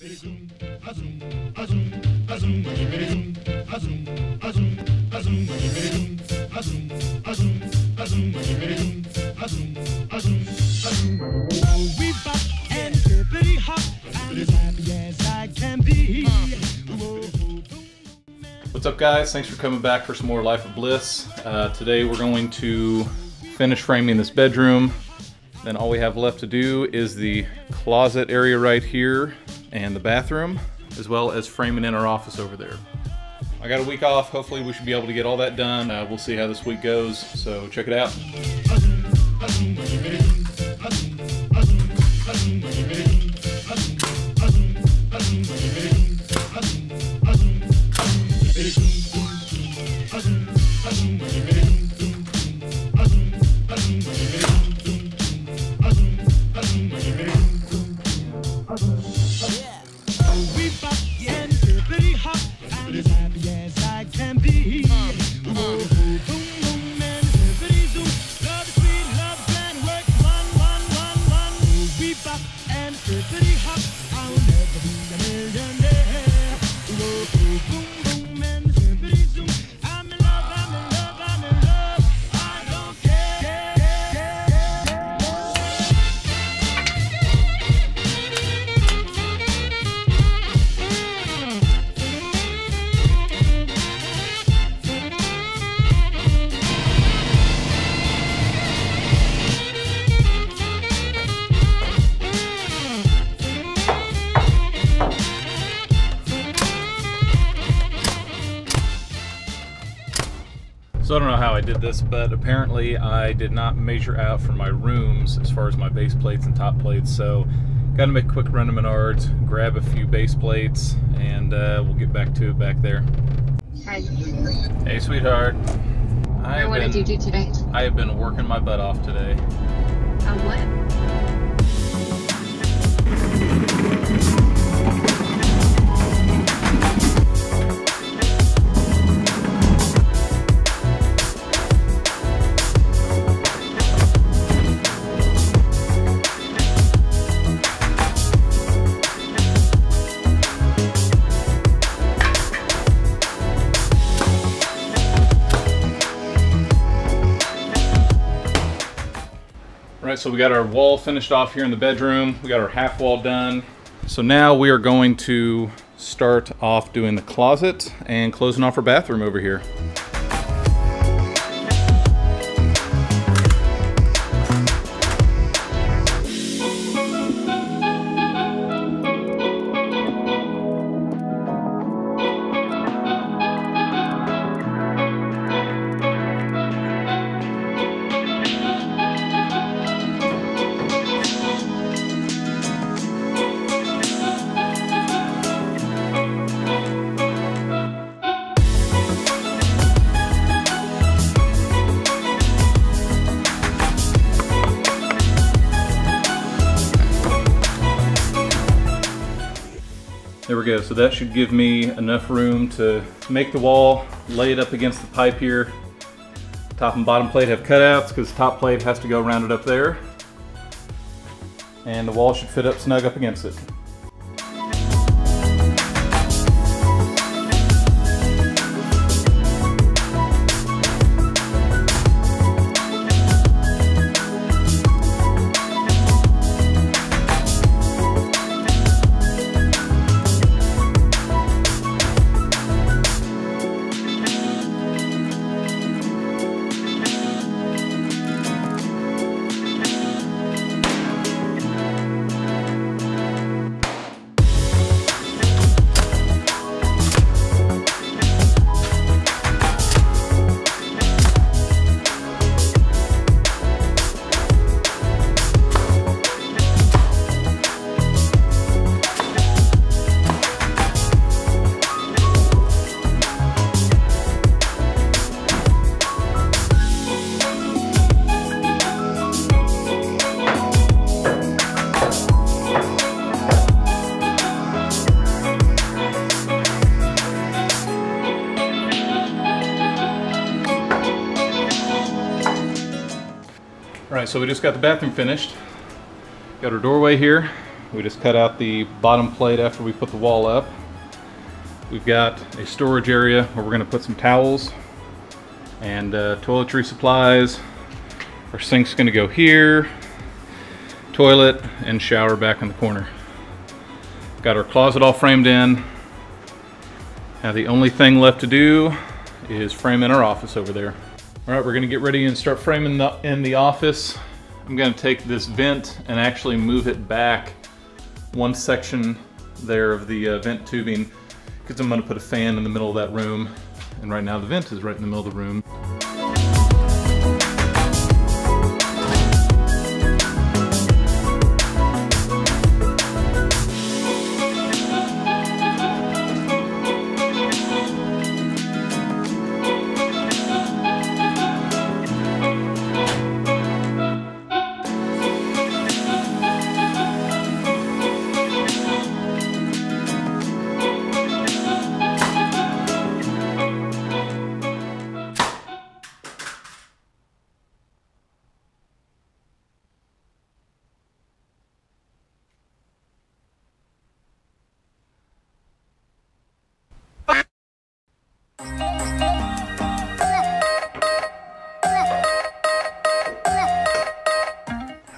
We bop and hippity hop. I'm as happy as I can be. What's up guys? Thanks for coming back for some more Life of Bliss. Uh, today we're going to finish framing this bedroom. Then all we have left to do is the closet area right here and the bathroom, as well as framing in our office over there. I got a week off. Hopefully we should be able to get all that done. Uh, we'll see how this week goes, so check it out. So I don't know how I did this, but apparently I did not measure out for my rooms as far as my base plates and top plates. So got to make a quick run to Menards, grab a few base plates, and uh, we'll get back to it back there. Hi. Hey, sweetheart. I what been, did you do today? I have been working my butt off today. On what? All right, so we got our wall finished off here in the bedroom. We got our half wall done. So now we are going to start off doing the closet and closing off our bathroom over here. We go. So that should give me enough room to make the wall, lay it up against the pipe here. Top and bottom plate have cutouts because top plate has to go around it up there. And the wall should fit up snug up against it. So we just got the bathroom finished. Got our doorway here. We just cut out the bottom plate after we put the wall up. We've got a storage area where we're gonna put some towels and uh, toiletry supplies. Our sink's gonna go here, toilet and shower back in the corner. Got our closet all framed in. Now the only thing left to do is frame in our office over there. All right, we're gonna get ready and start framing the, in the office. I'm gonna take this vent and actually move it back one section there of the uh, vent tubing because I'm gonna put a fan in the middle of that room. And right now the vent is right in the middle of the room.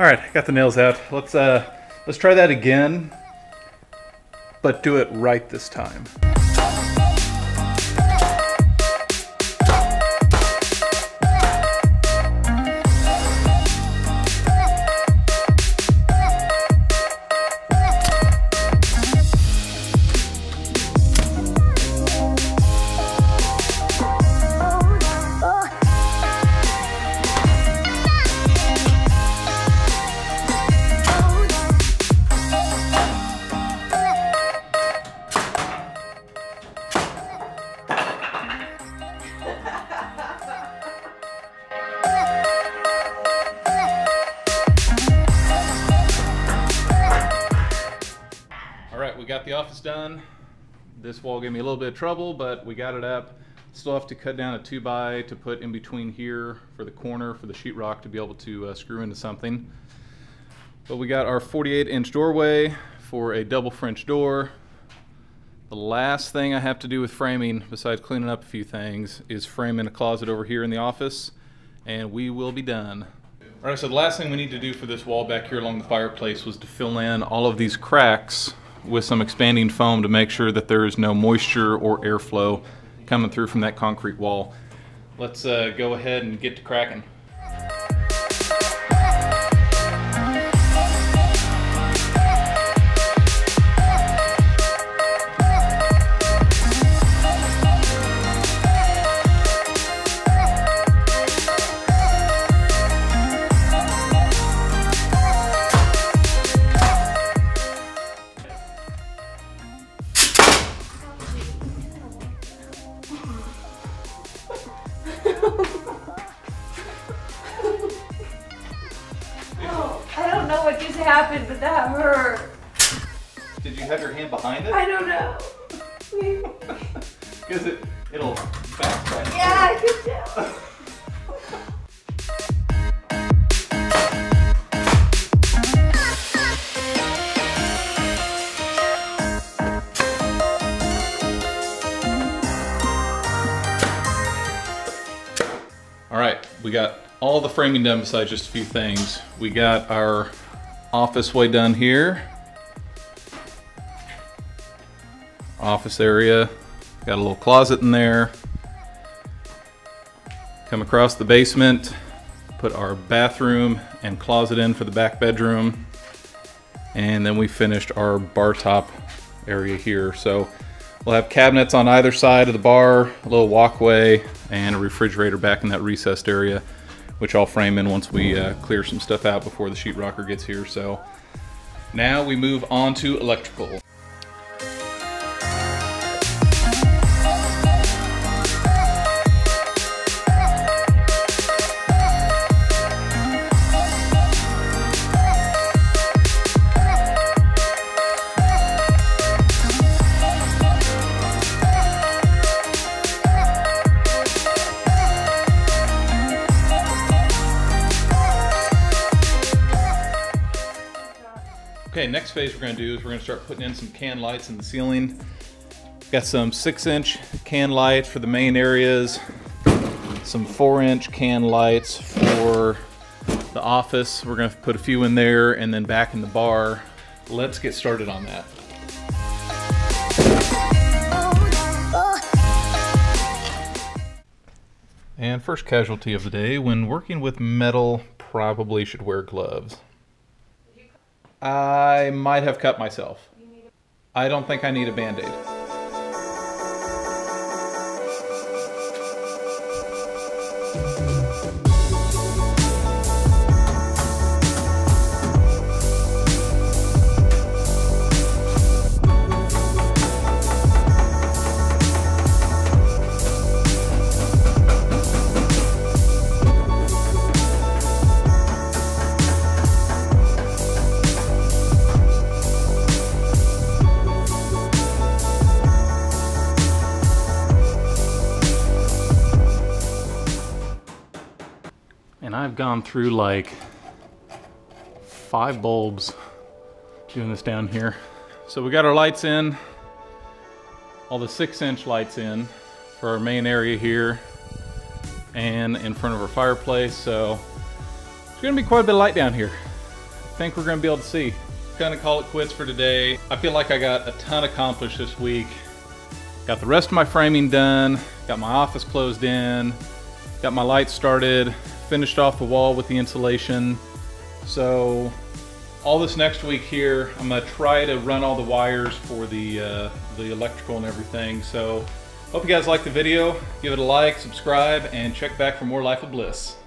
All right, I got the nails out. Let's uh, let's try that again, but do it right this time. Got the office done. This wall gave me a little bit of trouble, but we got it up. Still have to cut down a two by to put in between here for the corner for the sheetrock to be able to uh, screw into something. But we got our 48 inch doorway for a double French door. The last thing I have to do with framing, besides cleaning up a few things, is frame in a closet over here in the office, and we will be done. All right, so the last thing we need to do for this wall back here along the fireplace was to fill in all of these cracks with some expanding foam to make sure that there is no moisture or airflow coming through from that concrete wall. Let's uh, go ahead and get to cracking. It'll backtrack. yeah, I can tell. All right, we got all the framing done besides just a few things. We got our office way done here. Office area, got a little closet in there. Come across the basement, put our bathroom and closet in for the back bedroom. And then we finished our bar top area here. So we'll have cabinets on either side of the bar, a little walkway, and a refrigerator back in that recessed area, which I'll frame in once we uh, clear some stuff out before the sheetrocker gets here. So now we move on to electrical. Next phase we're gonna do is we're gonna start putting in some can lights in the ceiling. Got some six inch can lights for the main areas, some four inch can lights for the office. We're gonna put a few in there and then back in the bar. Let's get started on that. And first casualty of the day, when working with metal, probably should wear gloves. I might have cut myself. I don't think I need a band-aid. Gone through like five bulbs doing this down here. So we got our lights in, all the six inch lights in for our main area here and in front of our fireplace. So it's gonna be quite a bit of light down here. I think we're gonna be able to see. Gonna call it quits for today. I feel like I got a ton accomplished this week. Got the rest of my framing done, got my office closed in, got my lights started, finished off the wall with the insulation. So all this next week here, I'm gonna try to run all the wires for the, uh, the electrical and everything. So hope you guys like the video. Give it a like, subscribe, and check back for more Life of Bliss.